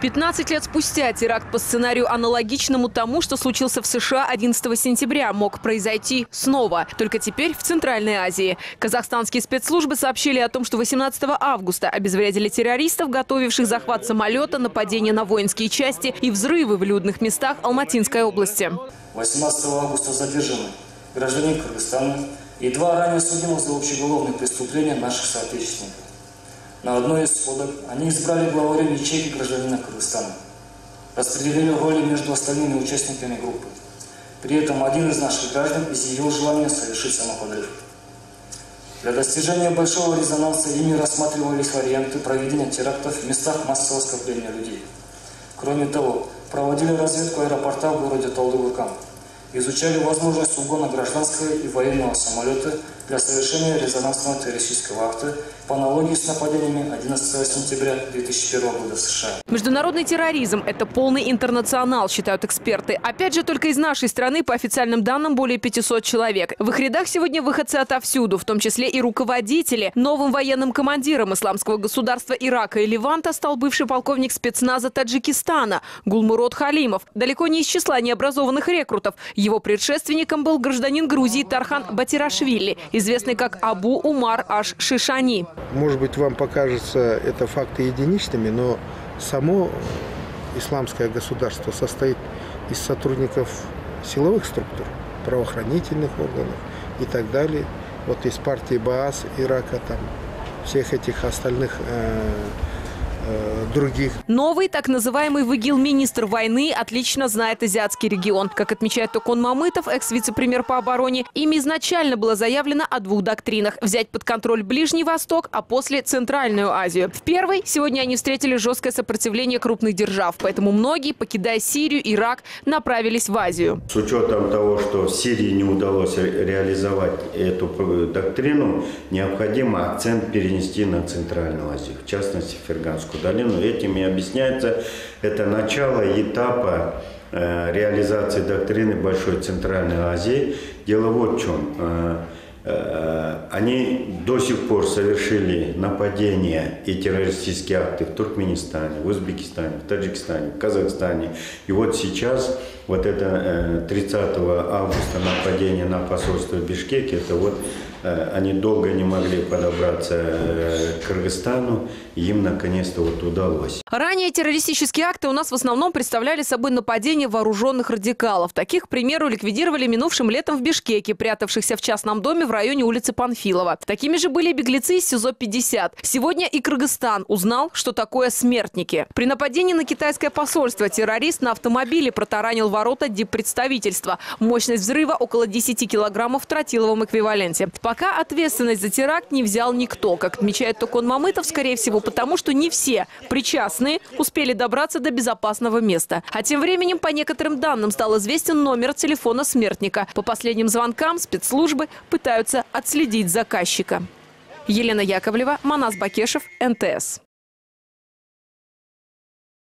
15 лет спустя теракт по сценарию аналогичному тому, что случился в США 11 сентября, мог произойти снова. Только теперь в Центральной Азии. Казахстанские спецслужбы сообщили о том, что 18 августа обезвредили террористов, готовивших захват самолета, нападение на воинские части и взрывы в людных местах Алматинской области. 18 августа задержаны гражданин Кыргызстана и два ранее судимых за общеуголовные преступления наших соотечественников. На одной из сходок они избрали главарем ячейки гражданина Кыргызстана. Распределили роли между остальными участниками группы. При этом один из наших граждан изъявил желание совершить самоподрыв. Для достижения большого резонанса ими рассматривались варианты проведения терактов в местах массового скопления людей. Кроме того, проводили разведку аэропорта в городе Талдывыркан. Изучали возможность угона гражданского и военного самолета для совершения резонансного террористического акта по аналогии с нападениями 11 сентября 2001 года в США. Международный терроризм – это полный интернационал, считают эксперты. Опять же, только из нашей страны, по официальным данным, более 500 человек. В их рядах сегодня выходцы отовсюду, в том числе и руководители. Новым военным командиром исламского государства Ирака и Ливанта стал бывший полковник спецназа Таджикистана Гулмурод Халимов. Далеко не из числа необразованных рекрутов. Его предшественником был гражданин Грузии Тархан Батирашвили, известный как Абу Умар Аш-Шишани. Может быть, вам покажется это факты единичными, но само исламское государство состоит из сотрудников силовых структур, правоохранительных органов и так далее. Вот из партии Баас Ирака, там, всех этих остальных э, других. Новый так называемый ВИГИЛ-министр войны отлично знает азиатский регион. Как отмечает Токон Мамытов, экс-вице-премьер по обороне, им изначально было заявлено о двух доктринах – взять под контроль Ближний Восток, а после – Центральную Азию. В первой сегодня они встретили жесткое сопротивление крупных держав, поэтому многие, покидая Сирию, Ирак, направились в Азию. С учетом того, что в Сирии не удалось ре- реализовать эту п- доктрину, необходимо акцент перенести на Центральную Азию, в частности, Ферганскую долину. Этим и объясняется это начало этапа э, реализации доктрины Большой Центральной Азии. Дело вот в чем. Э, э, Они до сих пор совершили нападения и террористические акты в Туркменистане, в Узбекистане, в Таджикистане, в Казахстане. И вот сейчас вот это э, 30 августа нападение на посольство в Бишкеке, это вот они долго не могли подобраться э, к Кыргызстану, им наконец-то вот удалось. Ранее террористические акты у нас в основном представляли собой нападение вооруженных радикалов. Таких, к примеру, ликвидировали минувшим летом в Бишкеке, прятавшихся в частном доме в районе улицы Панфилова. Такими же были беглецы из СИЗО-50. Сегодня и Кыргызстан узнал, что такое смертники. При нападении на китайское посольство террорист на автомобиле протаранил ворота диппредставительства. Мощность взрыва около 10 килограммов в тротиловом эквиваленте. Пока ответственность за теракт не взял никто. Как отмечает Токон Мамытов, скорее всего, потому что не все причастные успели добраться до безопасного места. А тем временем, по некоторым данным, стал известен номер телефона смертника. По последним звонкам спецслужбы пытаются отследить заказчика. Елена Яковлева, Манас Бакешев, НТС.